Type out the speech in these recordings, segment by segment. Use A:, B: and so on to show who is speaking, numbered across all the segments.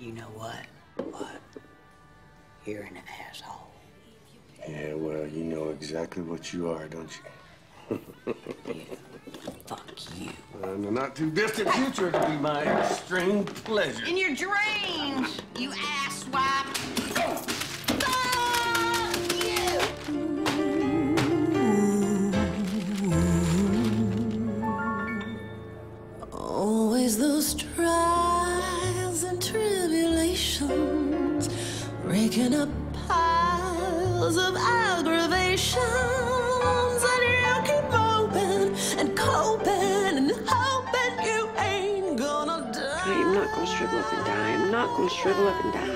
A: You know what? What? You're an asshole.
B: Yeah, well, you know exactly what you are, don't you? yeah.
A: Fuck you.
B: In the not too distant future, it'll be my extreme pleasure.
C: In your dreams, you asswipe.
D: Always those trials up piles of aggravations, and you keep hoping and coping and hoping you ain't gonna die.
E: I am not gonna shrivel up and die. I'm not gonna shrivel up and die.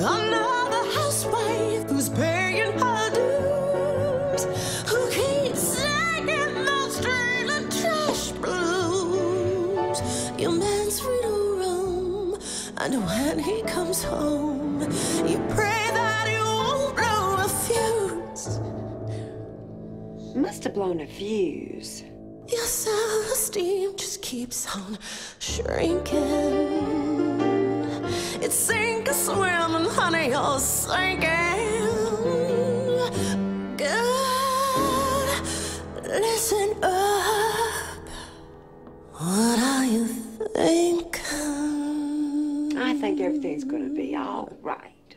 D: Another housewife who's paying her dues, who keeps singing those trailer trash blues. Your man's free to roam, and when he comes home, you pray that he won't blow a fuse.
E: Must have blown a fuse.
D: Your self-esteem just keeps on shrinking. It's sink or swim, and honey, you're sinking. God, listen up.
E: Everything's gonna be all right.